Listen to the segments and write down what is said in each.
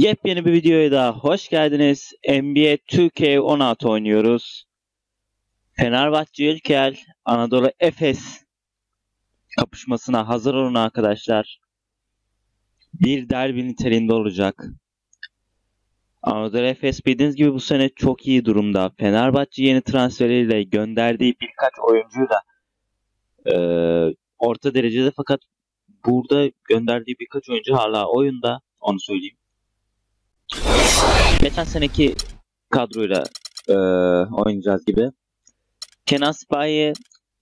Yepyeni bir videoya daha hoş geldiniz. NBA 2K16 oynuyoruz. Fenerbahçe Ülkel, Anadolu Efes kapışmasına hazır olun arkadaşlar. Bir derbi niteliğinde olacak. Anadolu Efes bildiğiniz gibi bu sene çok iyi durumda. Fenerbahçe yeni transferiyle gönderdiği birkaç oyuncuyla eee orta derecede fakat burada gönderdiği birkaç oyuncu hala oyunda. Onu söyleyeyim. Geçen seneki kadroyla eee, oynayacağız gibi. Kenan Sipahi'ye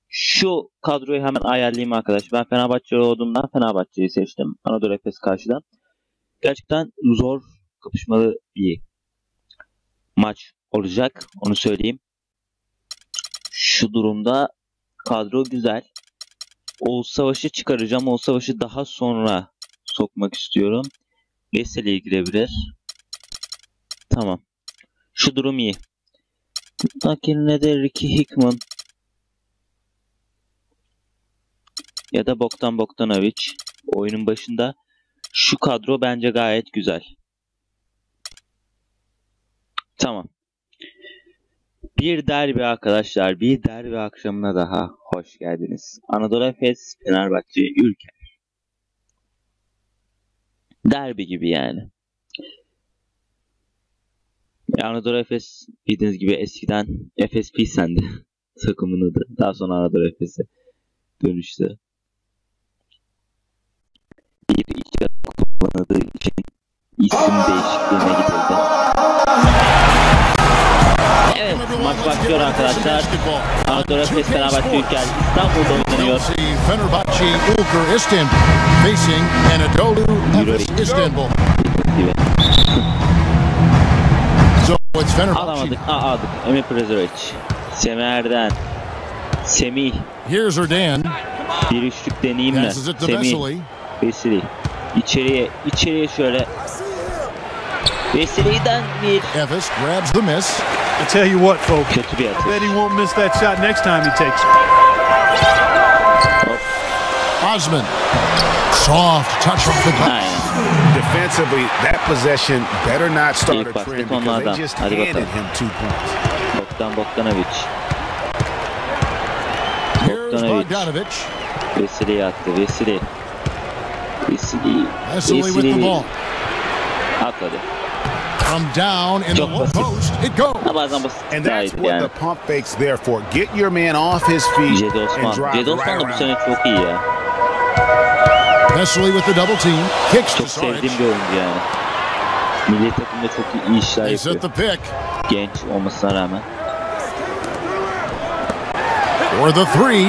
şu kadroyu hemen ayarlayayım arkadaş. Ben Fenerbahçe olduğumdan Fenerbahçe'yi seçtim. Anadolu Efes karşıdan. Gerçekten zor kapışmalı bir maç olacak. Onu söyleyeyim. Şu durumda kadro güzel. Oğuz Savaş'ı çıkaracağım. Oğuz Savaş'ı daha sonra sokmak istiyorum. Veseli girebilir. Tamam. Şu durum iyi. Bak yerine de Ricky Hickman ya da Bogdan Bogdanovic oyunun başında. Şu kadro bence gayet güzel. Tamam. Bir derbi arkadaşlar. Bir derbi akşamına daha hoş geldiniz. Anadolu Efes, Fenerbahçe, Ülker. Derbi gibi yani. Anadolu Efes bildiğiniz gibi eskiden Efes Pilsen'di takımın adı. Daha sonra Anadolu Efes'e dönüştü. Bir iki kullanıldığı için isim değişikliğine gidildi. Evet maç başlıyor arkadaşlar. Anadolu Efes Fenerbahçe Ülker İstanbul'da oynanıyor. Fenerbahçe Ulker Istanbul facing Anadolu Efes. Istanbul. Alamadık. Aa, aldık. Emir Preldzic. Semih Erden. Semih. Here's Erden. Bir üçlük deneyeyim mi? Passes it to Semih. Vesely. Veseli. İçeriye, içeriye şöyle. Veseli'den bir Efes grabs the miss. I tell you what, folks. kötü bir I bet atış. he won't miss that shot next time he takes it. Osman. Soft touch off the glass. Defensively, that possession better not start İlk a trend because they just Hadi handed bakalım. him two points. Bogdan Bogdanovic. Here's Bogdanovic. Bogdanovic. Veseli'ye attı. Veseli. Veseli. Vesely with the ball. At hadi. From down in the Çok low post. It goes. Ha, bazen basit And that's iyiydi what yani. the pump fake's there for. Get your man off his feet Cedi and drive Cedi right Osman da bu around. sene çok iyi ya. Vesely with the double team. Kicks to Çok sevdiğim Saric. bir oyuncu yani. Milli takımda çok iyi, iyi işler They set yapıyor. the pick Genç olmasına rağmen. for the three.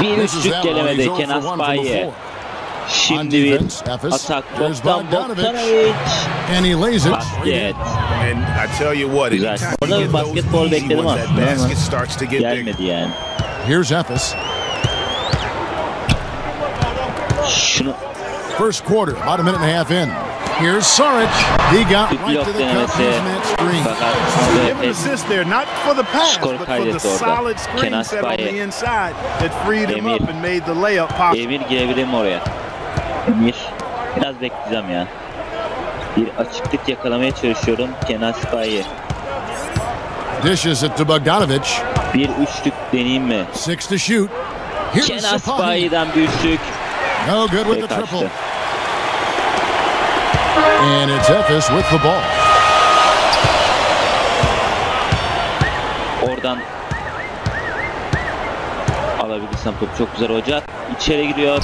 Bir This is üçlük that one. He's gelemedi 0 Kenan for 1 from the Sipahi'ye. floor. Şimdi bir defense, Efes. atak There's Bogdan Bogdanovic. Bogdanovic. And he lays it. Basket. And I tell you what, Güzel. anytime Orada you bir get those basketbol easy bekledim ones, that aslında ama basket starts to get bigger. Gelmedi yani. Here's Efes. Şunu First quarter, about a minute and a half in. Here's Saric. He got bir right to the cup denemesi. using that screen. Give an assist there, not for the pass, but for the solid screen set on the inside that freed him up and made the layup possible. Emir girebilir mi oraya? Emir. Biraz bekleyeceğim ya. Bir açıklık yakalamaya çalışıyorum. Kenan Sipahi. Dishes it to Bogdanovic. Bir üçlük deneyeyim mi? Six to shoot. Here's Kenan Sipahi. Sipahi'den bir üçlük. No good with the triple. And it's Efes with the ball. Oradan alabilirsem top çok güzel olacak. İçeri giriyor.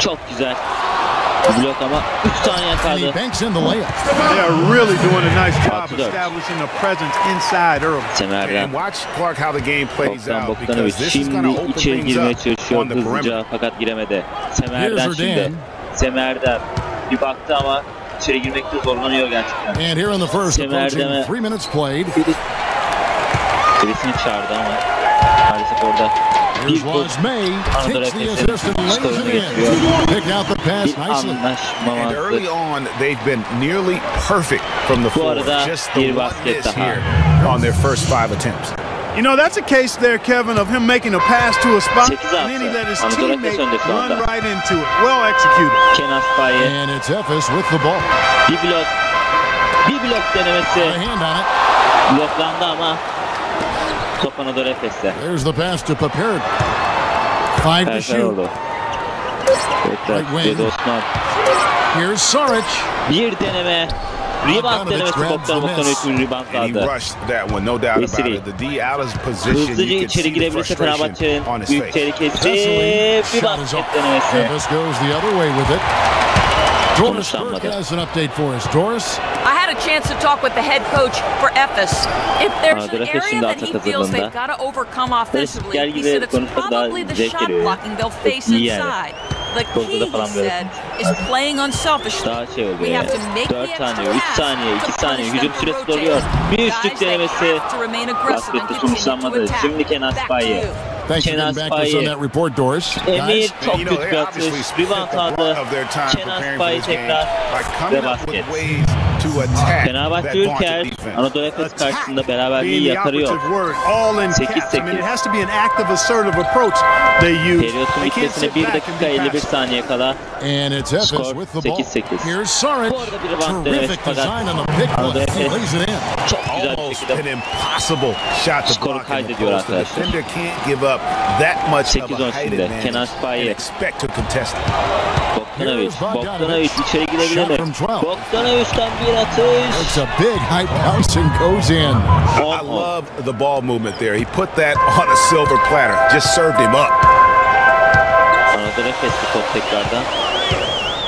Çok güzel. Blok ama 3 saniye kaldı. banks in the layup. They are really doing a nice job establishing a presence inside early. Semer'den. And watch Clark how the game plays out Bogdanovic this is going şimdi to open içeri things girmeye up çalışıyor on the perimeter. hızlıca fakat giremedi. Semer'den Here's şimdi. Erdan. Semer'den bir baktı ama içeri girmekte zorlanıyor gerçekten. And here in the first, Semer'den approaching three minutes played. Birisini çağırdı ama maalesef orada Here's bir was May. Anadolu Takes the assist and lays it in. Picked out the pass Bir nicely. And early on, they've been nearly perfect from the floor. Just the one miss here on their first five attempts. You know, that's a case there, Kevin, of him making a pass to a spot, Sekiz and then he let his teammate run right into it. Well executed. And it's Efes with the ball. bir blok. Bir blok denemesi. hand on it. Bloklandı ama top Anadolu Efes'te. There's the pass to Papiric. Five to shoot. oldu. Right wing. Cedi Osman. Here's Saric. Bir deneme. Rebound Bogdanovic denemesi grabs Bogdan the Bogdanovic miss. bir rebound And he aldı. rushed that one, no doubt about it. The D out position. Hızlıca You could içeri see the girebilirse frustration Fenerbahçe'nin on his büyük face. tehlikesi Hustling. bir Shot is basket off. denemesi. Doris Konuşlanmadı. Burke has an update for us. Doris? I had a chance to talk with the head coach for Efes. If there's an area that he feels they've got to overcome offensively, he said it's probably the shot blocking they'll face inside. The key, he said, is playing unselfishly. Daha şey oluyor We have to make the 4 extra saniye, 3 pass saniye, to 2 saniye punish hücum them süresi for doluyor. rotating. Bir Guys, üçlük they denemesi. have to remain aggressive and Baskette continue to sonuçlanmadı. attack. Şimdi Kenan Back to Spaye. you. Thanks for Kenan getting back to us on that report, Doris. Emir Guys, çok And, you know, kötü they bir obviously spent Rebound the brunt of their time Kenan preparing for this game by coming up with ways to attack that Ülker vaunted defense. Anadolu Efes karşısında beraberliği yatarıyor. 8-8. Periyotun bitmesine 1 dakika 51 saniye kala. Skor 8-8. Bu arada bir rebound denemiş fakat Anadolu Efes çok güzel bir şekilde skoru kaydediyor arkadaşlar. 8-10 şimdi. Kenan Sipahi. Spaye. expect to contest it. Bogdanovic. Bogdanovic. Bogdanovic içeri girebilir mi? from 12. Bogdanovic'ten bir atış. It's a big high bounce and goes in. I love the ball movement there. He put that on a silver platter. Just served him up. Anadolu Efes'li top tekrardan.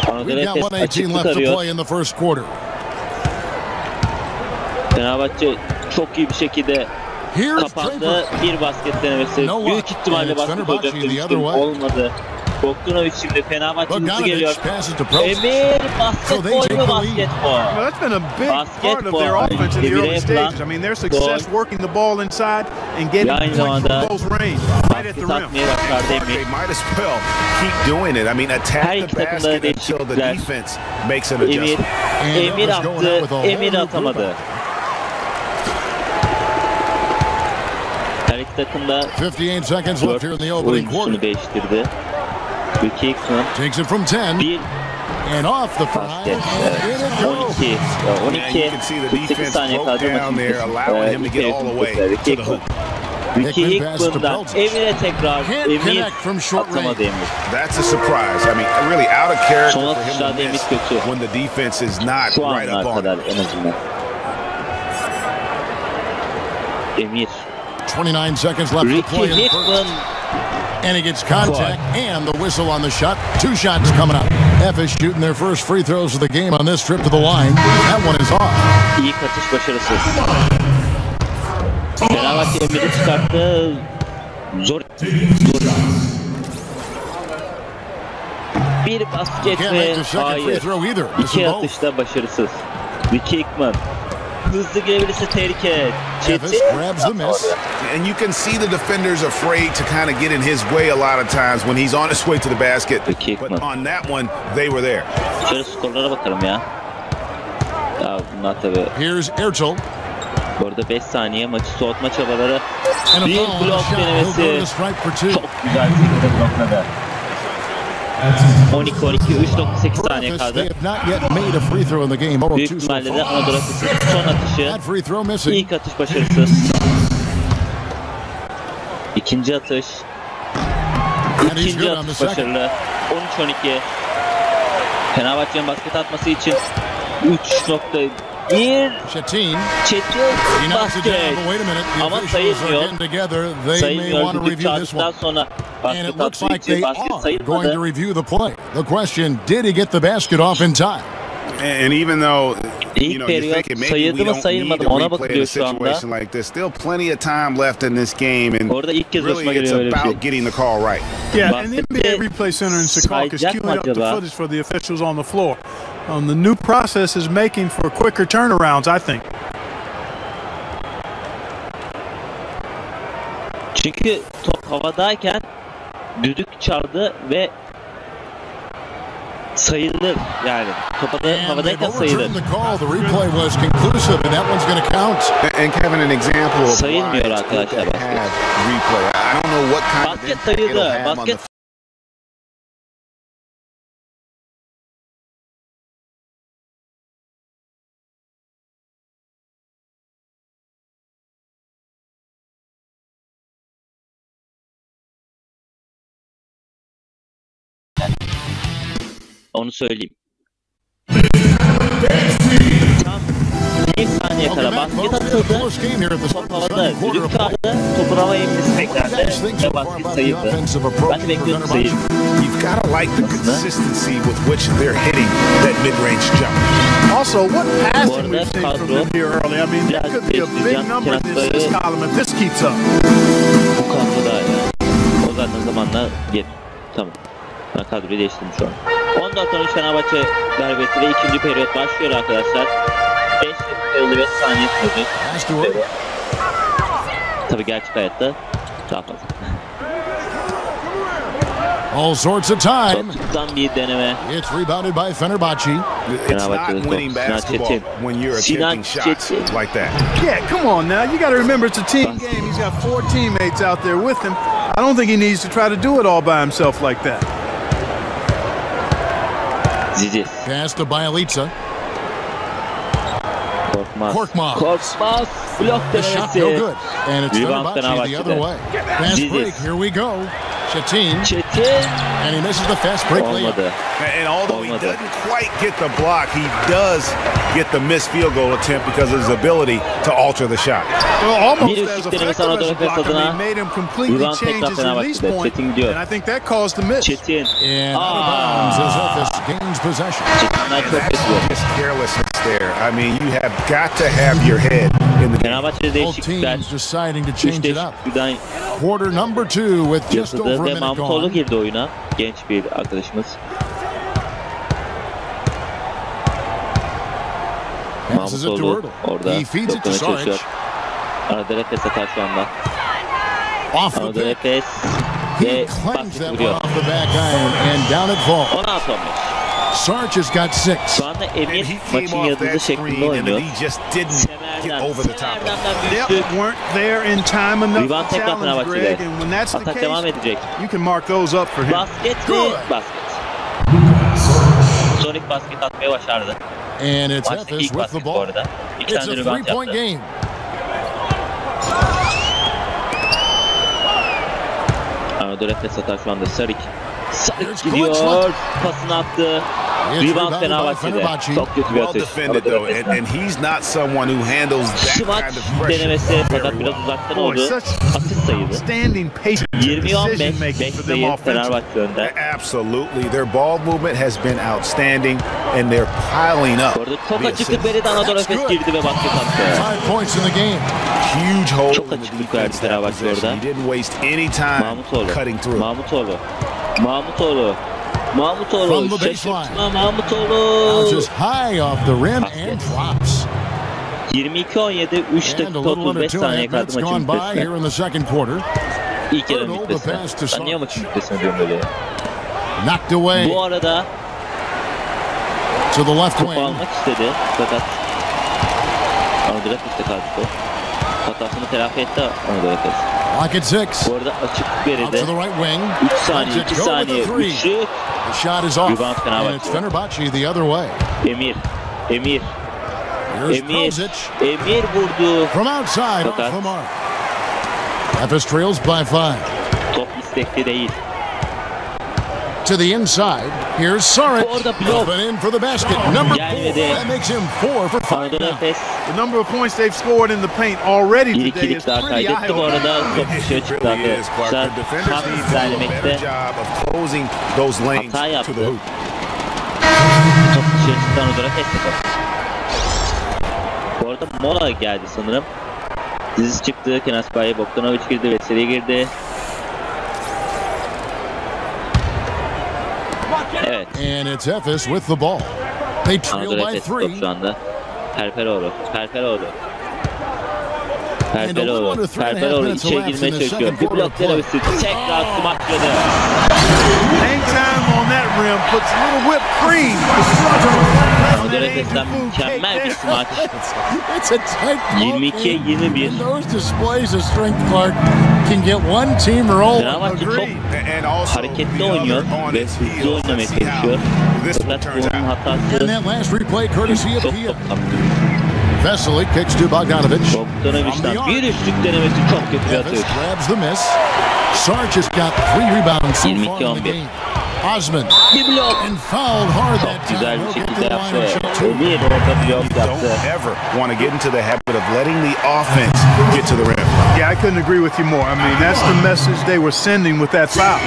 Anadolu We've got Efes 118 açıklık left to arıyor. play in the first quarter. Fenerbahçe çok iyi bir şekilde Here's kapandı. Draper. Bir basket denemesi. No Büyük ihtimalle basket Fenerbahçe olacak demiştim. Olmadı. Bogdanovic şimdi Fenerbahçe'nin hızı geliyor. Emir basketbol mu basketbol? Basketbol. Devire yapılan gol. Ve aynı zamanda baskı takmaya başlardı Emir. Her iki takımda değişiklikler. Emir, Emir attı, Emir atamadı. Her iki takımda 4 oyuncusunu değiştirdi. Değiştirdi. Ricky Hickman Takes it from 10 bir and off the front. basket. And in it goes. 12. Yeah, 12. you can see the defense broke down there, allowing him to get all the way Hickman, Ricky to the hoop. Ricky Hickman pass to Hickman'dan Belton. Emir'e tekrar Emir connect from short range. That's a surprise. I mean, really out of character Son for him to miss kötü. when the defense is not Şu right up on kadar him. en azından. Emir. 29 seconds left to play in the first. And he gets contact and the whistle on the shot. Two shots coming up. F is shooting their first free throws of the game on this trip to the line. That one is off. İlk atış başarısız. Fenerbahçe Emir'i çıkarttı. Zor. Zor. Bir basket ve hayır. İki atışta başarısız. Ricky Hickman. Hızlı gelebilirse tehlike. Davis grabs the miss. And you can see the defenders afraid to kind of get in his way a lot of times when he's on his way to the basket. But on that one, they were there. Here's Heurtel. Bu arada 5 saniye maçı soğutma çabaları. Bir blok denemesi. Çok güzel bir. 12 12 3.8 saniye kaldı. Büyük ihtimalle de Anadolu Efes'in son atışı. İlk atış başarısız. İkinci atış. İkinci atış başarılı. 13-12. Fenerbahçe'nin basket atması için 3 nokta Shatin. Çetin He knocks it down. basket. But wait a minute. The Ama officials are sayılmıyor. getting together. They may Sayılmıyor. want to Düdük review this çaldıktan one. sonra And it looks like they are going to review the play. The question, did he get the basket off in time? And even though you know you think periyot thinking maybe sayıldı we mı don't need sayılmadı to mı ona replay a bakılıyor şu anda. situation like this, still plenty of time left in this game, and Orada ilk kez really it's geliyor şey. about getting the call right. Yeah, and the Baskette NBA Replay Center in Secaucus sayacak mı queuing up the footage for the officials on the floor. Um, the new process is making for quicker turnarounds, I think. Çünkü top havadayken düdük çaldı ve sayılır yani. Topa da And they've havadayken sayılır. overturned the call. The replay was conclusive, and that one's going to count. And, and Kevin, an example of why Sayılmıyor it's good arkadaşlar to basket. have replay. Onu söyleyeyim. Tam bir saniye kala basket atıldı. Top havada düdük kaldı. Topun hava ve far basket sayıldı. Ben de bekliyordum. You've got to like the consistency with which they're hitting that mid-range jump. Also, what passing we've seen from them here early. I mean, that could be a big number in this, this column if this keeps up. Bu kadroda. O zaten zamanla geç. Tamam. Ben kadroyu değiştirdim şu an. 14 13 Fenerbahçe galibiyetiyle ikinci periyot başlıyor arkadaşlar. 5 dakika 55 saniye sürdü. Pass to her. Tabii gerçek hayatta daha fazla. All sorts of time. Toptan bir deneme. It's rebounded by Fenerbahçe. It's not winning basketball when you're Sinan attempting shots like that. Yeah, come on now. You got to remember it's a team game. He's got four teammates out there with him. I don't think he needs to try to do it all by himself like that. Zizi. Pass to Bialica. Korkmaz. Korkmaz. Korkmaz. Blok The shot no good. And it's Fenerbahçe the other way. Fast break. Here we go. Chetin. Çetin. And he misses the fast break layup. Olmadı. And although he doesn't quite get the block, he does get the missed field goal attempt because of his ability to alter the shot. Well, almost as effective as a Anadolu Efes blocker. adına. He made him completely change his release point, and I think that caused the miss. And out of Ah. bounds as Efes gains possession. Çetin'den That's kötü. just carelessness there. I mean, you have got to have your head in the game. Fenerbahçe'de Both değişiklikler. teams deciding to Üç change it up. değişiklikten Quarter number two with just over a ve minute Mahmutoğlu gone. girdi oyuna. Genç bir arkadaşımız. Passes it to Mahmutoğlu orada He feeds it to toplamaya Saric. çalışıyor. Arada Efes atar şu anda. Off the Arada. Efes He ve claims basket that one vuruyor. off the back iron and down it falls. 16-15. Sarge has got six. Şu anda And Emir he maçın came off yıldızı that şeklinde screen and oynuyor. Then he just didn't get Semer'den, over the top. of it. Semer'den bir Yep, weren't there in time enough Rebound to tekrar challenge Fenerbahçe'de. Greg, and when that's the case, you can mark those up for him. Basket? Good. Basket. Sonic basket atmayı başardı. And it's Maçta Efes with the ball. It's a three-point game. Anadolu Efes atar şu anda Sarik. Sarik Here's gidiyor. Kılıçdaroğlu. Pasını attı. It's Rebound rebounded by Fenerbahçe. Çok kötü bir Well atış. defended though, and, and he's not someone who handles that Şu maç kind of pressure denemesi fakat biraz uzaktan oldu. Asist sayıldı. Standing patience 20-15 decision making for them offensively. Fenerbahçe önde. Absolutely, their ball movement has been outstanding, and they're piling up. Bu arada çok the açıklık assists. verdi Anadolu Efes girdi ve basket attı. Five points in the game. Huge hole Çok in the açıklık verdi Fenerbahçe orada. He didn't waste any time Mahmutoğlu. cutting through. Mahmutoğlu. Mahmutoğlu. Mahmutoğlu. From the baseline. Şaşırtma Mahmutoğlu. Bounces high off the rim and drops. 22-17 3 And a dakika little under 35 two and a saniye half kaldı minutes maçın gone by bitmesine. here in the second quarter. İlk yarının Heurtel, the pass to bitmesine. Ben niye Sarge. maçın bitmesine diyorum böyle ya. Knocked away Bu arada to the left topu wing. almak istedi fakat Anadolu Efes'te kaldı top. Hatasını telafi etti Anadolu Efes. Lock at six. Bu arada açık Out to the right wing. 3 saniye, Lets 2 it go with saniye, the three. The shot is off. And it's Fenerbahçe the other way. Emir, Emir, Here's Emir, Preldzic Emir vurdu. from outside off Fakat- the mark. Efes trails by five. Top istekli değil. To the inside. Here's Saric. And in for the basket. Number four. That makes him four for five now. The number of points they've scored in the paint already today is pretty kaydetti. Bu eye-opening. arada top dışarı It really is, Clark. The defenders need to do a better job of closing those lanes to the hoop. Anadolu Efes'te top. Bu arada mola geldi sanırım. Diziz çıktı. Kenas Bayi, Bogdanovic girdi. Veseli girdi. Evet. And it's Efes with the ball. They trail by Efes three. şu anda. Perperoğlu. Perperoğlu. And a little Perperoğlu. under three and a half Perperoğlu minutes içeri elapsed girmeye çalışıyor. Bir blok denemesi. Tekrar smaçladı. Hang time on on that rim puts a little whipped cream. Anadolu Efes'ten mükemmel bir smaç. It's a tight ball 22'ye 21. And those displays of strength, Clark, can get one team rolling. Fenerbahçe çok And also, hareketli the other oynuyor on ve its hızlı oynamaya Let's see how çalışıyor. this one Fakat turns bunun. And hatası that last replay courtesy of çok Pia. kaptı. Vesely kicks to Bogdanovic. Bogdanovic'den bir üçlük denemesi çok kötü bir Davis atış. grabs the miss. Sarge has got three rebounds so far in the game. Osmond Bir blok. and fouled hard Çok that time. güzel bir şekilde yaptı. two. Emir orada blok Don't yaptı. ever want to get into the habit of letting the offense get to the rim. Yeah, I couldn't agree with you more. I mean, that's the message they were sending with that foul.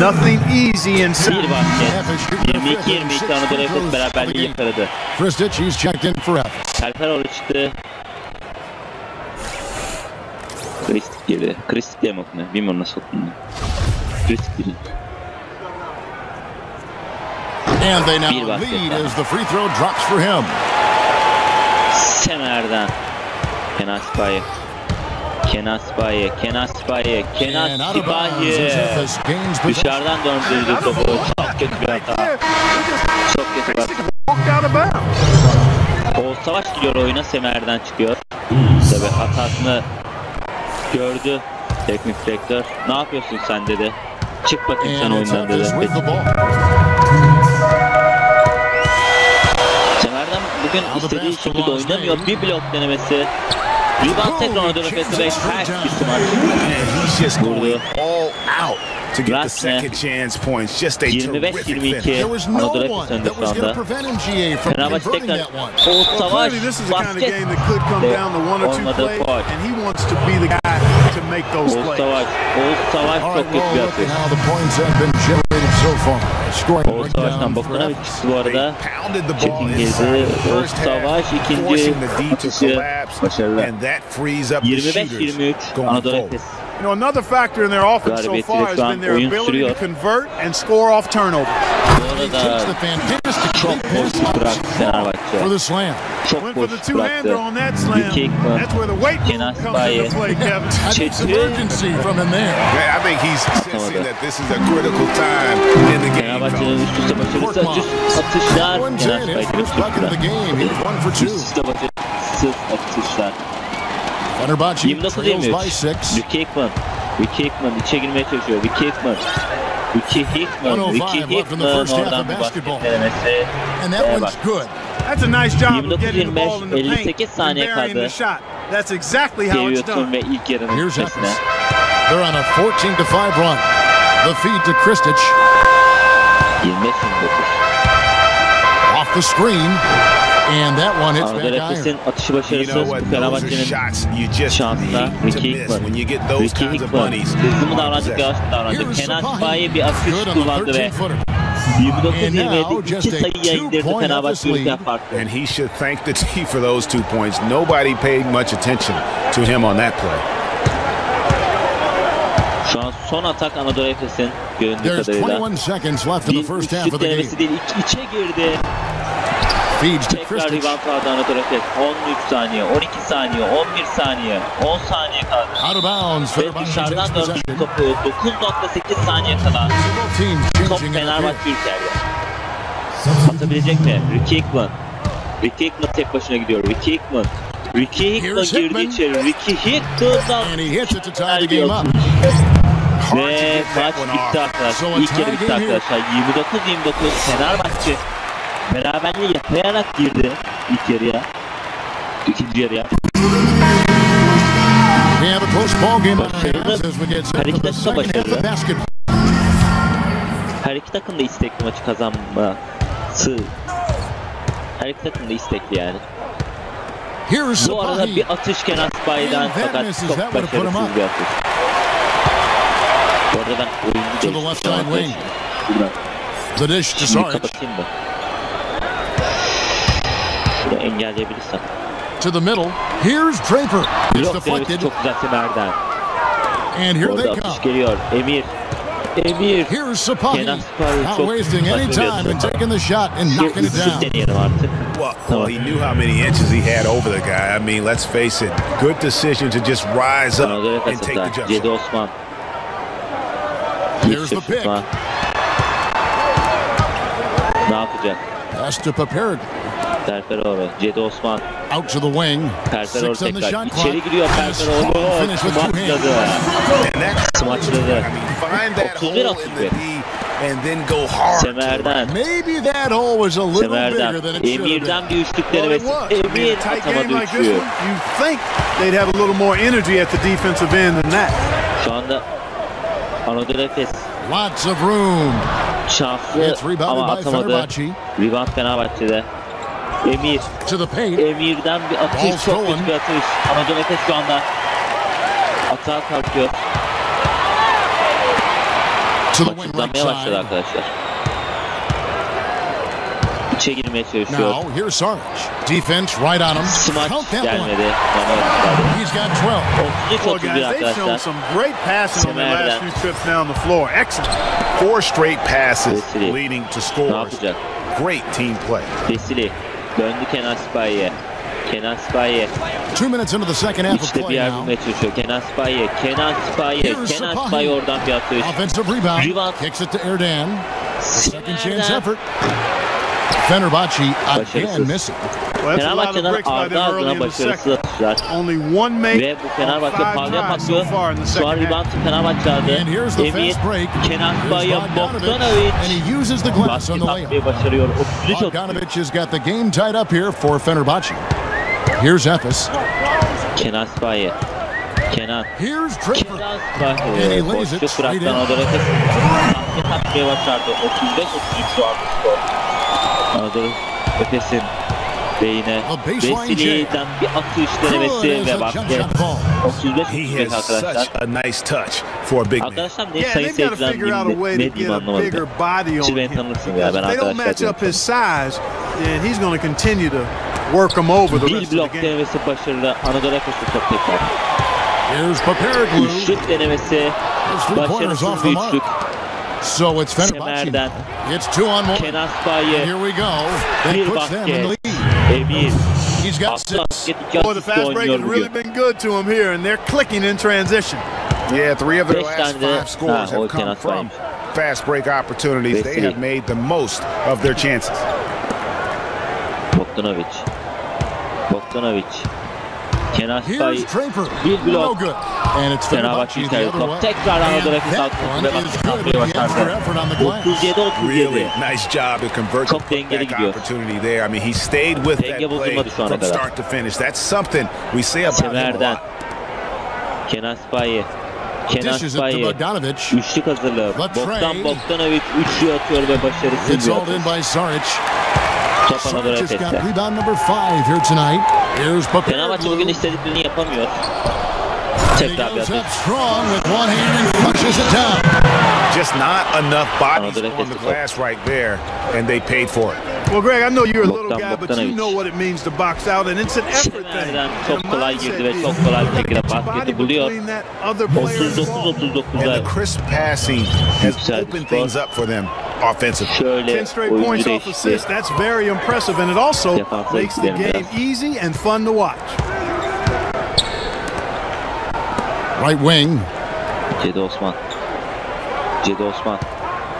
Nothing easy inside. Bir basket. Efes shooting the fifth and 22-22 six Anadolu Efes beraberliği yakaladı. Kristich, he's checked in for. Alper oraya çıktı. Kristik girdi. Kristik diye mi okunuyor? Bilmiyorum nasıl okunuyor. Kristik girdi. And they now lead as the free throw drops for him. Semer'den. Kenan Sipahi. Kenan Sipahi. Kenan Sipahi. Kenan Sipahi. Dışarıdan döndürdü topu. Çok kötü bir hata. Çok kötü bir hata. Oğuz Savaş giriyor oyuna. Semer'den çıkıyor. Tabi hatasını gördü teknik direktör. Ne yapıyorsun sen dedi. Çık bakayım sen oyundan dedi. Bugün istediği şekilde oynamıyor. Bir blok denemesi. Rebound tekrar Efes'e ve ters bir smaç. And he's just Vurdu. going all out to get the second chance points. Just a terrific 25-22. finish. There was no one that was going to prevent MGA from converting that one. Oğuz Well, Savaş clearly, this is the kind of game that could come down to one or two plays, and he wants to be the guy to make those Oğuz plays. Savaş. Oğuz Savaş All çok kötü well, bir look at atış. how the points have been generated so far. Scoring Oğuz right Savaş'tan down for Bogdanovic Efes. çıktı bu arada. They pounded the ball Çetin inside the Oğuz first half, Savaş ikinci forcing the D to atışı collapse, başarılı. and that frees up the shooters 25-23 going Anadolu forward. Efes. You know, another factor in their offense so far has been their ability to convert and score off turnover. Bu arada the fantastic çok lead pass boşluk bıraktı for the slam. Çok Went for the two-hander bıraktı. on that slam. Luke That's where the weight room Kenan comes into play, Kevin. I think some Çetin. urgency from him there. Yeah, I think he's sensing that this is a critical time in the game. Fenerbahçe'nin fellas. üst üste başarısı atış, atışlar. Kenan Jan, his Sipahi first the game. He's one for Üst two. üste başarısız atışlar. Fenerbahçe 29 trails 23. by six. Ricky Hickman. Ricky Hickman içe girmeye çalışıyor. Ricky Hickman. Ricky Hickman. 105 Ricky left in the Hickman oh first half oradan bir basket denemesi. And that one's bak. good. That's a nice job of getting the ball in the paint 58 and burying the shot. That's exactly how it's done. ve ilk yarının Here's bitmesine. They're on a 14 to 5 run. The feed to Kristich 25-29. off the screen. And that one hits Anadolu back iron. Efes'in atışı You know what? Those are Fenerbahçe'nin shots you just şansına need to Ricky miss when you get those Ricky kinds of bunnies. Hızlı mı on yavaş mı davranacak? Here's Kenan Sipahi. Sipahi bir asist Good on the kullandı ve 13 footer. 29-27 now just iki a sayıya indirdi two-point Fenerbahçe Efes lead. farkı. And he should thank the team for those two points. Nobody paid much attention to him on that play. Şu an son atak Anadolu Efes'in göründüğü There's kadarıyla. 21 seconds left in Bir the first half şut of the game. denemesi değil, iç, içe girdi. Feeds to Tekrar Kristich. rebound aldı Anadolu Efes. 13 saniye, 12 saniye, 11 saniye, 10 saniye kaldı. Out of bounds. Ve Fenerbahçe dışarıdan takes döndü possession. topu 9.8 saniye kadar. Both teams Top changing it up here. Fenerbahçe ülkede. Atabilecek mi? Ricky Hickman. Ricky Hickman tek başına gidiyor. Ricky Hickman. Ricky Hickman Here's girdi Hickman. içeri. Ricky Hickman'dan And he hits it to tie the game up. Hard to Ve get that maç one bitti off. arkadaşlar. So a İlk yarı tie bitti game here. arkadaşlar. 29-29 Fenerbahçe beraberliği yakalayarak girdi ilk yarıya. İkinci yarıya. We have a close ball game on our Başarılı. hands as we get set for the Hareketler second half başarılı. of basketball. Her iki takım da istekli maçı kazanması. Her iki takım da istekli yani. Here's Bu arada Sipahi. bir atış Kenan Sipahi'den And that fakat misses. çok That would've put him başarısız up. bir atış. Bu arada ben oyuncu To the değiştirdim left side arkadaşlar. wing. Buradan The dish to Şimdi Sarge. kapatayım da. Şurada engelleyebilirsem. To the middle. Here's Draper. It's Blok denemesi deflected. çok güzel Semer'den. And here Orada they come. geliyor. Emir. Emir. Here's Sipahi. Kenan Sipahi Not çok wasting any time and taking the shot and knocking it down. deneyelim artık. Well, well, he knew how many inches he had over the guy. I mean, let's face it. Good decision to just rise up Anadolu and Efes take the jump Cedi shot. Osman. Here's the pick. şutma. yapacak? Pass to Papirik. Perperoğlu. Cedi Osman. Out to the wing. Perperoğlu Six on the tekrar. shot clock. İçeri giriyor And a strong Perperoğlu. finish with two Smaçladı. hands. And that, Smaçladı. I mean, find that 31, hole in the 31. D and then go hard. to the Semer'den. Maybe that hole was a little Semer'den. bigger than it should have been. Emir'den bir üçlük Well, it denemesi. was. I mean, Emir a tight game atamadı like this üçlüğü. one, you think they'd have a little more energy at the defensive end than that. Şu anda Anadolu Efes Lots of room. şanslı It's rebounded ama by atamadı. Fenerbahçe. Rebound Fenerbahçe'de. Emir. To the paint. Emir'den bir atış. Ball Çok stolen. kötü bir atış. Anadolu Efes şu anda atağa kalkıyor. To the Maç wing right hızlanmaya başladı side. arkadaşlar. İçe girmeye çalışıyor. Now, here's Sarge. Defense right on him. Smaç Count that one. gelmedi. He's got 12. 33 31 guys, they've arkadaşlar. some great passing on their last few trips down the floor. Excellent. Four straight passes leading to Ne scores. yapacak? Great team play. Vesili. Döndü Kenan Sipahi'ye. Kenan Sipahi'ye. Two minutes into the second half of bir play now. bulmaya çalışıyor. Kenan Sipahi'ye. Kenan Sipahi'ye. Kenan Sipahi. Oradan bir atış. Offensive rebound. Rebound. Kicks it to Erden. Second chance effort. Fenerbahçe again Başarısız. missing. Well, that's a lot of Fenerbahçe'den bricks by ardı them early in the second. Only one make Ve bu Fenerbahçe five parlaya so far in the Şu an second half. Fenerbahçe aldı. And here's the Emir, fast break. Kenan Here's Bogdanovic. Bogdanovic. And he uses the glass on Basket the layup. atmayı başarıyor. 33 33. Bogdanovic has got the game tied up here for Fenerbahçe. Here's Efes. Kenan Sipahi. Kenan. Here's Draper. Kenan And he lays it Boşluk straight bıraktı in. Anadolu Efes. Basket atmayı başardı. 35-33 şu an skor. Anadolu Efes'in beyine A baseline Vesili'den bir atış denemesi ve a jump basket. shot ball. 35-35 He has arkadaşlar. such a nice touch for a big man. Arkadaşlar ne Yeah, sayın they've got to seyirciler figure out a way ne, to diyeyim get a bigger anlamadım. body on Siz beni him. tanırsın ya, ben they don't arkadaşlar match up diyorum. his size, then he's going to continue to work him over the Bir rest of the game. denemesi başarılı. Anadolu Efes'te çok tekrar. Here's Perperoğlu. Üçlük denemesi three pointers off başarısız the bir mark. Üçlük. So it's Fenerbahçe. Semer'den It's two on one. Kenan And here we go. That bir puts them in the lead. He's got six. basket Boy, the fast break has really been good to him here, and they're clicking in transition. Yeah, three of their last five scores have come from fast break opportunities. They have made the most of their chances. Bogdanovic. Bogdanovic. Kenan Here's Sipahi. Draper. Bir No blok. good. And it's Fenerbahçe Fenerbahçe the içeride other top. way. Tekrar Anadolu And Efes that altı one ve is basket good. The extra başardı. effort on the glass. 37-37. Really nice job to convert the Çok dengeli gidiyor. opportunity there. I mean, he stayed with Denge that play bozulmadı şu ana from kadar. start to finish. That's something we say about him a Semer'den. lot. Kenan Sipahi. Kenan Dishes it to Sipahi. Bogdanovic. Üçlük hazırlığı. Latrey. Bogdan Bogdanovic üçlü atıyor ve başarısız It's bir all in atış. By Saric. Top Anadolu Saric has got rebound number five here tonight. Here's Fenerbahçe bugün Perperoğlu. istediklerini yapamıyor. And he Tekrar bir goes atış. up strong with one hand and flushes it down. Just not enough bodies Anadolu on the glass right there, and they paid for it. Well, Greg, I know you're a little guy, but you know what it means to box out, and it's an effort thing. Semer'den and çok a kolay mindset girdi ve deal. çok kolay bir şekilde Get your body basketi buluyor. between that other player's ball. 39-39'da And the crisp passing has opened things up for them offensively. şöyle 10 straight points off değişti. assists. That's very impressive, and it also makes the game easy and fun to watch. Right wing. Cedi Osman. Cedi Osman.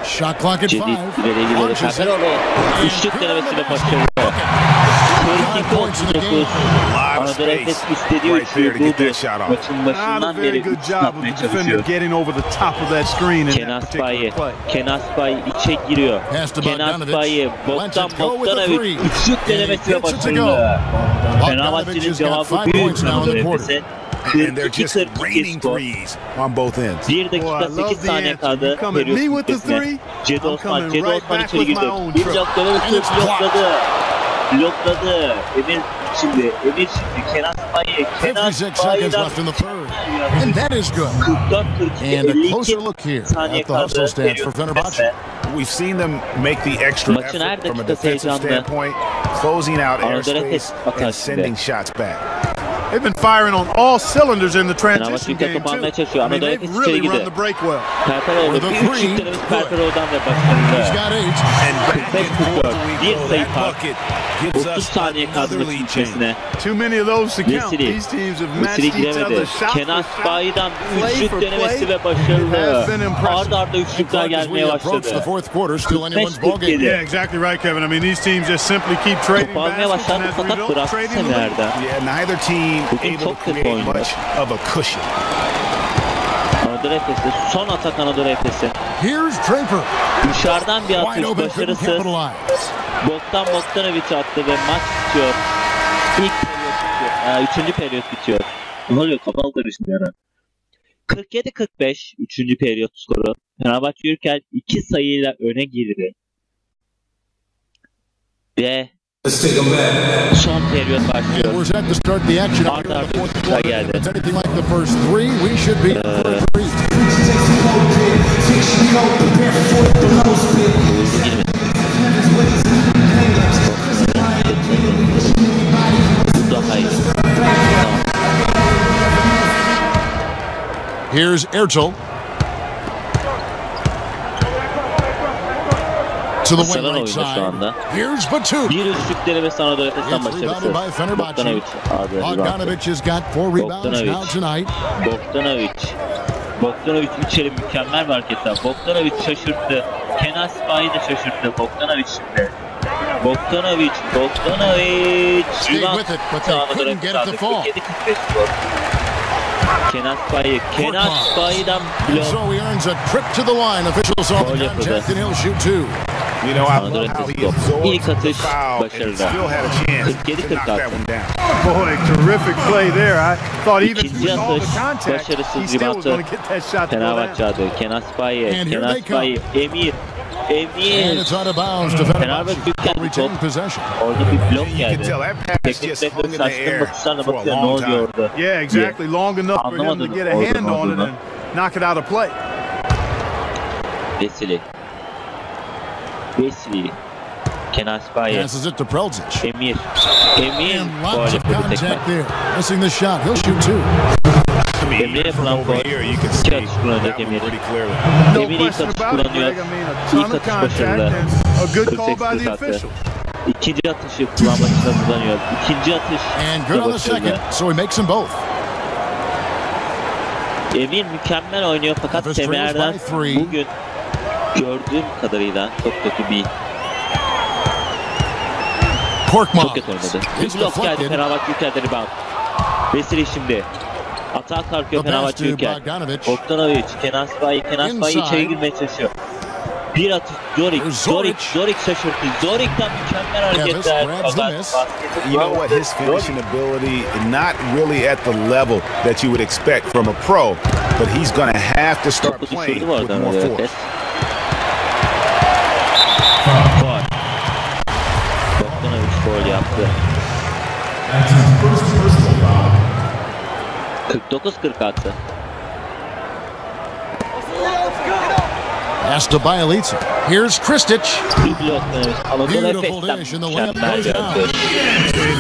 Shot clock at Cedi five. ileriye gidiyor. Launches it. Perperoğlu. Üçlük denemesiyle başarılı. free gol çıkacak Arada Efes istediği üçlüyü buldu. Maçın başından beri atmaya çalışıyor. Kenas Bayi. Kenas Bayi içe giriyor. Kenas Bayi boktan Bogdanovic üçlük denemesiyle başlıyor. Fenerbahçe'nin cevabı büyük Anadolu Efes'e. 42-42 skor. Bir dakika 8 saniye kaldı. Periyot bitmesine. Cedi Osman, Cedi Osman içeri girdi. Bir cevap dönemesi yokladı. Blokladı. Blokladı. Emir şimdi, Emir şimdi Kenan Sipahi. Kenan 56 seconds left in the third. And that is good. 44 And a closer look here at the hustle kaldı. stats for Periyot Fenerbahçe. We've seen them make the extra Maçın effort from a defensive standpoint, closing out Anadolu airspace and sending shots back. They've been firing on all cylinders in the Fenerbahçe transition game, too. I mean, they've really run the break well. Perperoğlu For the three, good. Perperoğlu'dan ve He's başarılı. got eight. And back and forth we bir that bucket gives us another lead change. Too many of those to count. These teams have matched each other shot Kenan for shot, Sipahi'den play üçlük for denemesi play. ve It başarılı. has been impressive. Arda arda üçlükler As we gelmeye approach the fourth quarter, still anyone's ball game. Yeah, exactly right, Kevin. I mean, these teams just simply keep trading baskets and başladı as a fakat result, bıraktı trading the lead. Semer'den. Yeah, neither team Bugün able to create much of a cushion. Anadolu Efes'te son atak Anadolu Draper. Dışarıdan bir Wide atış başarısız. Bogdan Bogdanovic attı ve maç bitiyor. İlk periyot bitiyor. Ee, üçüncü periyot bitiyor. Ne oluyor? Karıştı bir ara. 47-45 üçüncü periyot skoru. Fenerbahçe Ülker iki sayıyla öne girdi. Ve son periyot başlıyor. We're set to start the action out here in the fourth quarter. If it's anything like the first three, we should be in for a treat. To the wing Sıralar right oyunda şu anda. side. Here's Batum. Bir üçlük denemesi Anadolu Efes'ten It's rebounded başarısı. by Fenerbahçe. Bogdanovic aldı. reboundı. Bogdanovic has got four rebounds Bogdanovic. now tonight. Bogdanovic. Bogdanovic içeri mükemmel bir hareketler. Bogdanovic şaşırttı. Kenan Sipahi de şaşırttı. Bogdanovic şimdi. Bogdanovic, Bogdanovic. Stayed Rebound with it, but they Anadolu couldn't get it Efes to fall. Aldı. 47-45 skor. Kenan Sipahi. Kenan Korkmaz. Blok. So he earns a trip to the line. Officials saw Gol the yapıldı. contact and he'll shoot two. You know, I Anadolu love how Efes he blok. absorbed the foul and still had a chance to 47-46. knock that one down. Boy, terrific play there. I thought even İkinci with all atış the contact, başarısız he still was going to get that shot to go Fenerbahçe down. adı. Kenan Sipahi. And here Kenan they come. Sipahi. Emir. And it's out of bounds to Fenerbahçe. Fenerbahçe Türkiye Retain possession. Orada bir You can tell that pass Teknik just hung in the air for a long time. Yeah, exactly. Long enough for him to get a hand on it and knock it out of play. Vesili. Vesili. Kenan Sipahi. Passes it to Preldzic. Emir. Emir. And Gol lots of contact there. Missing the shot. He'll shoot two. I mean, Emre'ye from yapılan over faul. here, you can İki see atış kullanacak that one Emir. pretty clearly. No Emir ilk question atış about it, kullanıyor. Greg. I mean, a ton İlk of atış contact başarılı. and a good call 48 by the attı. official. İkinci atışı kullanmak için hazırlanıyor. İkinci atış And good on the da second. başarılı. So he makes them both. Emir mükemmel oynuyor fakat Efes trails Semer'den by three. bugün gördüğüm kadarıyla çok kötü bir Korkmaz. çok kötü oynadı. Bir It's blok geldi deflected. Fenerbahçe Ülker'de rebound. Vesili şimdi. Atağa kalkıyor Fenerbahçe to Ülker. Bogdanovic. Bogdanovic, Kenan Sipahi, Kenan Sipahi Inside. içeri girmeye çalışıyor. Bir atış Zorik, Here's Zorik, Zorik şaşırttı. Zorik'ten mükemmel hareketler. Fakat You know what? His bulamadı. finishing ability not really at the level that you would expect from a pro, but he's going to have to start playing with more force. Efes. Bogdanovic foul yaptı. 49-46. Pass to Bialica. Here's Kristic. Bir blok denemiş. Anadolu Beautiful Efes'ten dish and the layup mükemmel goes bir down. atış.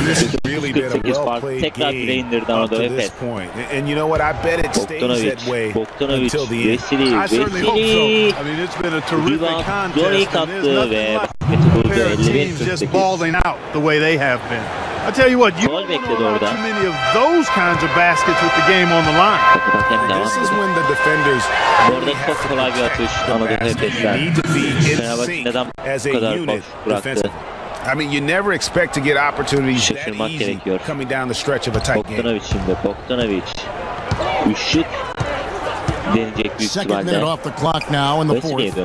This really been a well-played game up to this point. And you know what? I bet it stays that way until the end. I certainly hope so. I mean, it's been a terrific contest. And there's nothing ve like a pair of teams just 51-48. balling out the way they have been. I tell you what, you don't want to bekledi allow orada. too many of those kinds of baskets with the game on the line. Fakat hakem devam This is when the defenders really have to protect the basket. You need to be in sync as a unit defensively. I mean, you never expect to get opportunities that easy coming down the stretch of a tight game. Bogdanovic şimdi. Bogdanovic. Üçlük deneyecek büyük Second minute off the clock now in the fourth.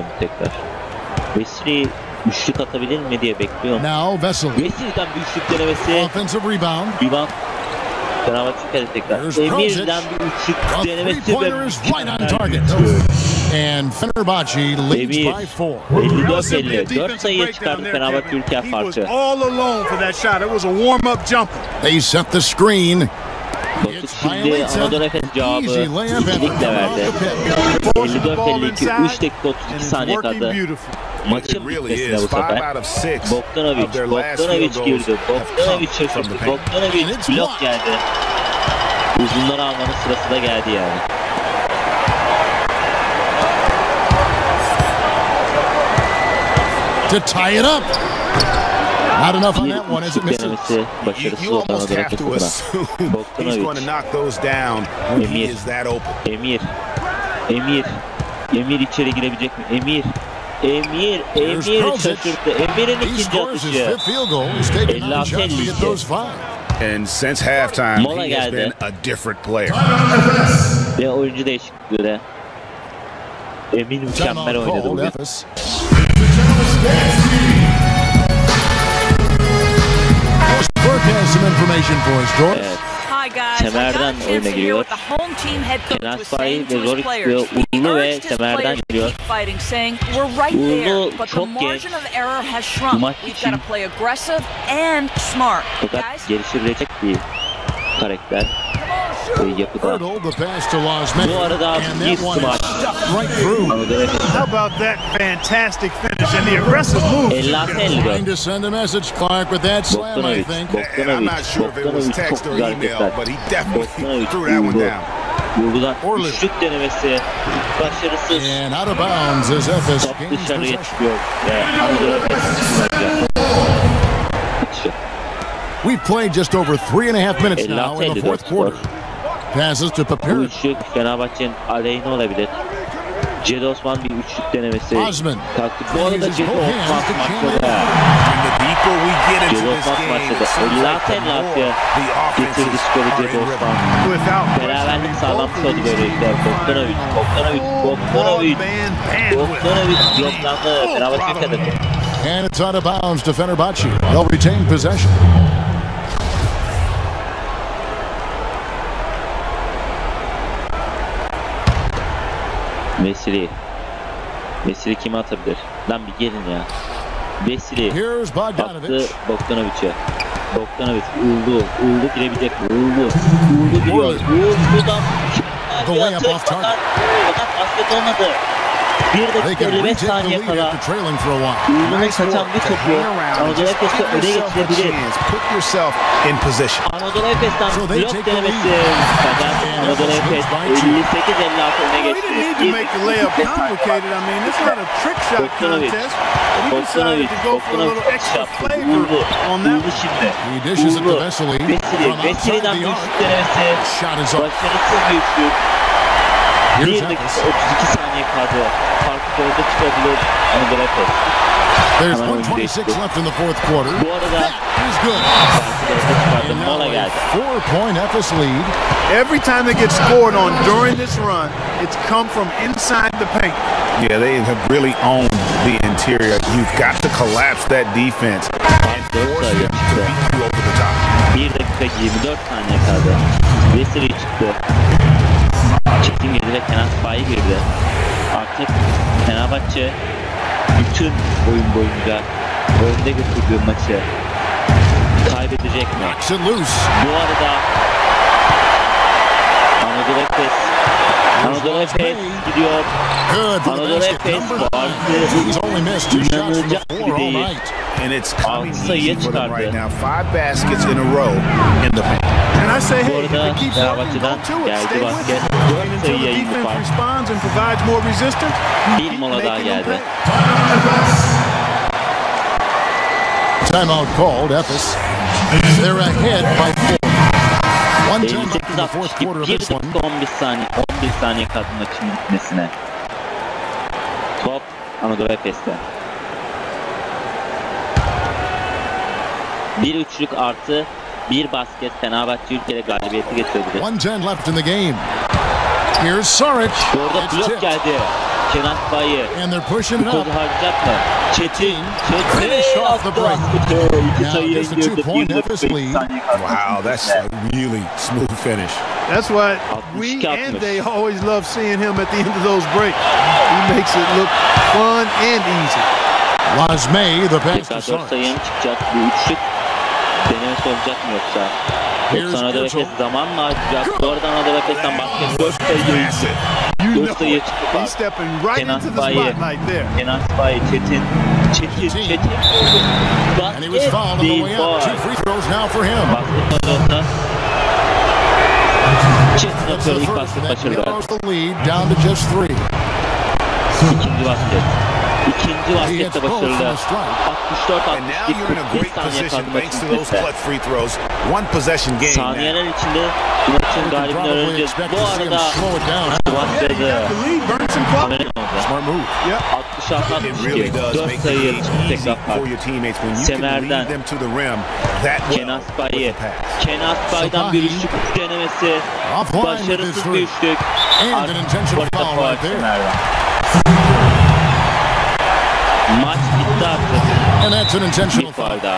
Döndü tekrar. Vesili üçlük atabilir mi diye bekliyorum. Now Vesely. Vesili'den bir üçlük denemesi. Offensive rebound. Rebound. Fenerbahçe kere tekrar. There's Preldzic. Emir'den bir üçlük A denemesi three-pointer ve is right on mükemmel target. bir And Fenerbahçe leads Emir. by four. That was simply a 54-50. 4 defensive sayıya breakdown çıkardı there, Fenerbahçe Kevin. Ülker He was farkı. all alone for that shot. It was a warm-up jumper. They set the screen. Baktık şimdi Anadolu Efes cevabı Easy layup and ikilikle coming off verdi. the pick. Forces the ball 54-52. 3 inside, dakika and 32 it's saniye working kaldı. Beautiful. It Maçın really bitmesine is. bu Five sefer. out of six Bogdanovic, of their last Bogdanovic field goals girdi. have Bogdanovic come from the şaşırttı. paint. Bogdanovic And it's blok blocked. geldi. Uzunları almanın sırası da geldi yani. to tie it up. Not enough on Bir that one as it üçlük misses. denemesi You, başarısız you oldu almost Anadolu have Efes to adına. assume he's Bogdanovic. going to knock those down when he Emir. is that open. Emir. Emir. Emir içeri girebilecek mi? Emir. Emir. Here's Emir Kraljic. şaşırttı. Emir'in He ikinci scores his atışı. fifth field goal. He's taken nine 56 shots to get those five. And since halftime, Mola he has geldi. been a different player. Ve oyuncu değişikliği de. Emin mükemmel oynadı bugün. Efes. Burke has some information for us, George. Evet. Semer'den oyuna giriyor. Kenan Sipahi ve Zorik ve Uğurlu ve Semer'den giriyor. Uğurlu çok geç. Bu maç için fakat geliştirilecek bir karakter. Heurtel the pass to Lozman. And that one is stuffed right through. How about that fantastic finish and the aggressive move? 56-54. Trying to send a message, Clark, with that slam, I think. And I'm not sure if it was text or email, but he definitely threw that one down. Vurgudan üçlük denemesi başarısız. And out of bounds as Efes Top dışarıya çıkıyor. Ve Anadolu Efes We've played just over three and a half minutes now in the fourth quarter. Passes to Bu Papir. üçlük Fenerbahçe'nin aleyhine olabilir. Cedi Osman bir üçlük denemesi Osman. kalktı. Bu arada uses Cedi both hands Osman to jam maçta it da And the deeper we get into Cedi this Osman game, maçta it da seems like 56 the more Latya the getirdi offenses skoru are Cedi in Osman. rhythm. Without Beraberlik sağlamış oldu böylelikle. Bogdanovic, Bogdanovic, Bogdanovic, Broadband bandwidth. Bogdanovic bloklandı. Fenerbahçe kadar. And it's out of bounds to Fenerbahce. They'll retain possession. Vesili. Vesili kime atabilir? Lan bir gelin ya. Vesili attı Bogdanovic. Bogdanovic'e. Bogdanovic uldu. Uldu girebilecek? Uldu. Uldu giriyor. Uldu'dan. Fakat basket olmadı. 1 They dakika can 55 retake saniye lead kala after trailing for a while. Uldu'nun Nice kaçan bir topu around Anadolu just Efes'te give öne geçirebilir. Put yourself in position. Anadolu Efes'ten So they blok take the denemesi lead. fakat Anadolu Efes Efes leads by two. 58-56 öne geçti. didn't need to make the layup complicated. I mean, it's not a trick shot Bogdanovic. he Bogdanovic, to go for a Bogdanovic little extra yaptı. flavor Vurdu. on that Vurdu şimdi. He dishes it to Vurdu. Vesely Vesili. from outside Vesely'den the bir arc. şut denemesi. Shot is up. Başarısız bir üçlük. Here's 1 dakika 32 saniye kaldı. Farkı dörde çıkabilir Anadolu Efes. There's Hemen 126 left in the fourth quarter. Bu arada That is good. farkı dörde çıkardı. And a four-point Efes lead. Every time they get scored on during this run, it's come from inside the paint. Yeah, they have really owned the interior. You've got to collapse that defense and force them to beat you over the top. 1 dakika 24 saniye kaldı. Vesely çıktı. Çekim girdi ve Kenan Sipahi'ı girdi. Artık Fenerbahçe bütün oyun boyunca önde götürdüğü maçı kaybedecek mi? Knocks it loose. Bu arada Anadolu Efes Anadolu Efes gidiyor. Good for the Anadolu basket. Efes Number vardı. He's only missed two shots from the İnanılacak floor gibi all değil. Night. And it's coming Altı easy for them right now. Five baskets in a row in the paint. And I say, hey, if arada it keeps working, go Fenerbahçe'den to it. geldi Stay with basket. it. And until the defense responds and provides more resistance, you Bir keep making them pay. Timeout called. Efes. They're ahead by four. 110 left in the fourth quarter of this one. dakika 11 saniye 11 saniye kaldı maçın bitmesine. Top Anadolu Efes'te. Bir üçlük artı bir basket Fenerbahçe ülkede galibiyeti getirebilir. 110 left in the game. Here's Saric. Bu blok tipped. geldi. Kenan Bayi. And they're pushing it up. harcayacak mı? Çetin. Çetin. Finished off the break. İki Now just a indirdi. two-point Bir dakika Efes beş lead. Wow, that's a really smooth finish. That's why we and they always love seeing him at the end of those breaks. He makes it look fun and easy. Lasme, the pass to Tekrar 4 sayıya Saric. mı çıkacak? Bu üçlük denemesi olacak mı yoksa? Here's Yoksa Anadolu Ertuğrul. Efes zaman mı harcayacak? Bu arada Anadolu Efes'ten basket 4 sayıya That's it. You 4 know sayıya it. çıktı He's fark. stepping right Kenan into the Bayi. spotlight there. Kenan Sipahi, Çetin. Çetin, Çetin. Çetin. And he was Basket fouled on the değil way out. Two faul. free throws now for him. Basket olsa Çetin That's atıyor the ilk first. basket That başarılı. narrows the lead down to just three. İkinci basket. İkinci baskette başarılı. 64 62 41 saniye kaldı maçın Saniyeler içinde maçın galibini öğreneceğiz. Bu arada başladı. Amerika'da 66 62 4 sayıya çıktı tekrar fark. Semer'den Kenan Spayi. Kenan Spayi'dan bir üçlük denemesi. Başarısız bir üçlük. Artık başka faal Semer'den. Maç bitti artık. And that's an Bir intentional foul. faul daha.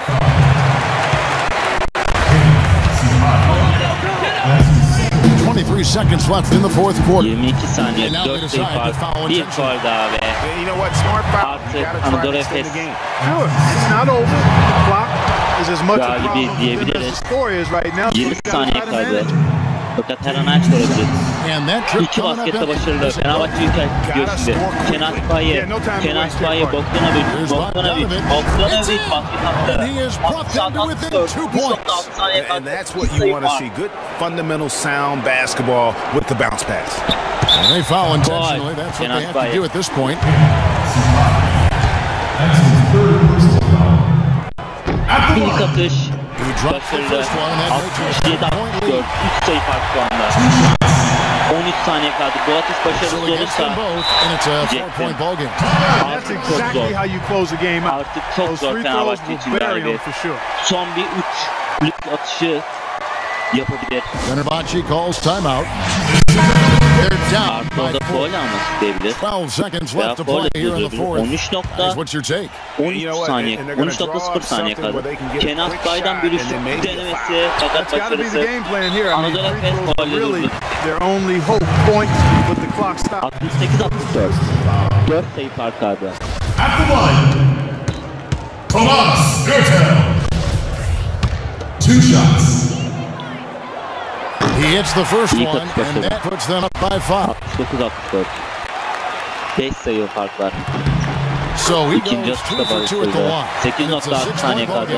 23 seconds left in the fourth quarter. 22 saniye, And now 4 they sayı decide to fark. foul Bir intentionally. daha ve And you know what? Smart foul. You Artık gotta try to Anadolu extend the Efes game. Sure, it's not over. The clock is as much a Galibi problem for them as diyebiliriz. the score is right now. So 20 gotta saniye try to kaldı. Manage it. Fakat her an aç olabilir. And that trip İki coming up baskette empty. başarılı. Fenerbahçe go. yükseltiyor Gotta şimdi. score Kenan quickly. Sipahi, Yeah, no time to Kenan waste Sipahi, here, Clark. Bogdanovic, Bogdanovic, Bogdanovic. Bogdanovic It's in. basket attı. And he is brought them to within two points. 66 saniye kaldı. And that's what you want to see. Good fundamental sound basketball with the bounce pass. And they foul intentionally. That's what they have to do at this point. İlk atış Kaçırdı. 67 64. 3 sayı fark şu anda. 13 saniye kaldı. Boğaziç başarısız olursa diyecektim. Artık çok zor. Artık çok zor Fenerbahçe için derbi. Son bir 3 atışı yapabilir. Fenerbahçe calls timeout. They're down Artı by orada four. foul almak isteyebilir. 12 seconds Veya left to foul play here in the yapıyordur. fourth. 13 nokta Here's what's your take? 13 You know what? saniye. And they're gonna 13.0 draw saniye a Kenan shot bir üçlük denemesi fakat That's got be the başarısı. game plan here. I Anadolu Efes throws are really their only hope point with the clock stopped. 68-64. 4 sayı fark kaldı. At the line, Tomas Gürtel. Two shots. He hits the first one, and that puts them up by five. 69-64. 5 sayı fark var. So he İkinci goes two atışta for two at the barıştırdı. line. And it's a 8.6 saniye kaldı.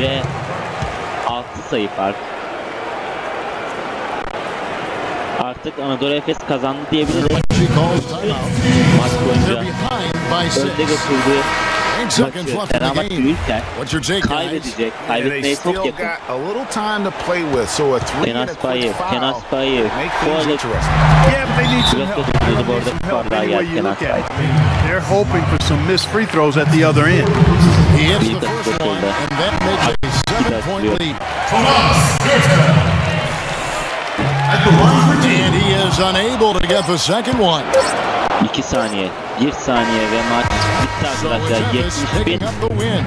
Ve 6 sayı fark. Artık Anadolu Efes kazandı diyebiliriz. Maç boyunca önde götürdü. Eight seconds Maçı left in the game. What's your take, guys? kaybedecek. And they Kaybetmeye still çok yakın. got a little time to play with. So a three Kenan and a Sipahi, quick foul make things interesting. Yeah, but they need some Biraz help. da durdu bu They arada need some skor help daha any geldi way you Kenan look at Sipahi. it. I mean, they're hoping for some missed free throws at the other end. He hits the first one, and that makes a seven-point atıyor. lead. Tomas Heurtel. At the line for two. And he is unable to get the second one. 2 saniye, 1 saniye ve maç bitti So arkadaşlar. it's Memphis 71 picking up the win.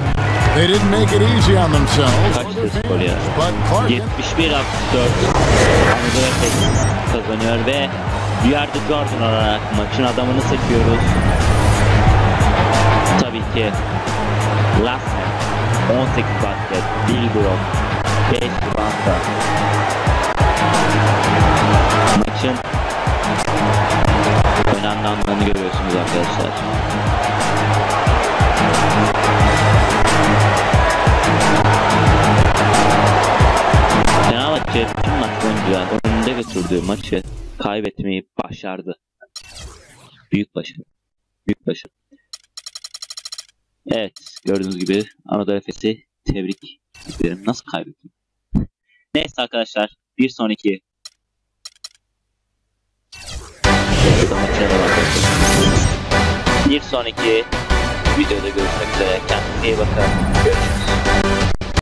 They didn't make it easy on themselves or Kaçtı their skor ya? fans, but Clark 71 64 Anadolu Efes kazanıyor ve Duyardı Jordan olarak maçın adamını seçiyoruz. Tabii ki Lasman 18 basket, 1 blok, 5 ribanda. Maçın anlarını görüyorsunuz arkadaşlar. Fenerbahçe tüm maç boyunca önünde götürdüğü maçı kaybetmeyi başardı. Büyük başarı. Büyük başarı. Evet, gördüğünüz gibi Anadolu Efes'i tebrik ederim. Nasıl kaybettim? Neyse arkadaşlar, bir sonraki Şurada maçı alalım arkadaşlar. Bir sonraki videoda görüşmek üzere. Kendinize iyi bakın. Görüşürüz.